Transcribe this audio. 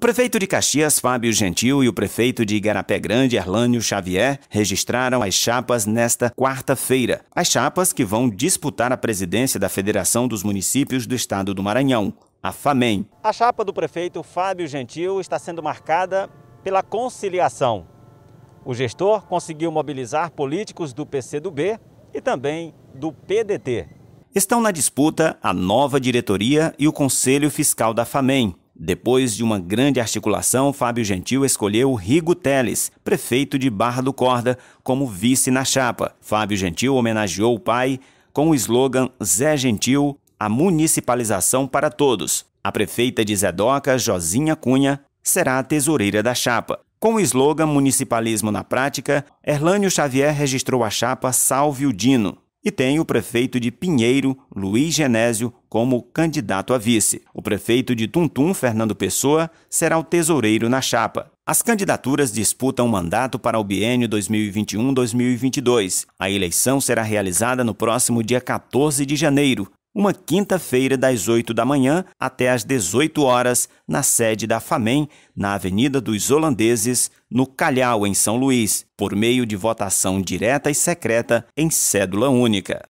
O prefeito de Caxias, Fábio Gentil, e o prefeito de Igarapé Grande, Erlânio Xavier, registraram as chapas nesta quarta-feira. As chapas que vão disputar a presidência da Federação dos Municípios do Estado do Maranhão, a FAMEM. A chapa do prefeito Fábio Gentil está sendo marcada pela conciliação. O gestor conseguiu mobilizar políticos do PCdoB e também do PDT. Estão na disputa a nova diretoria e o Conselho Fiscal da FAMEM, depois de uma grande articulação, Fábio Gentil escolheu Rigo Teles, prefeito de Barra do Corda, como vice na chapa. Fábio Gentil homenageou o pai com o slogan Zé Gentil, a municipalização para todos. A prefeita de Zedoca, Josinha Cunha, será a tesoureira da chapa. Com o slogan Municipalismo na Prática, Erlânio Xavier registrou a chapa Salve o Dino e tem o prefeito de Pinheiro, Luiz Genésio, como candidato a vice. O prefeito de Tuntum, Fernando Pessoa, será o tesoureiro na chapa. As candidaturas disputam mandato para o biênio 2021-2022. A eleição será realizada no próximo dia 14 de janeiro, uma quinta-feira das 8 da manhã até às 18 horas, na sede da FAMEM, na Avenida dos Holandeses, no Calhau, em São Luís, por meio de votação direta e secreta em cédula única.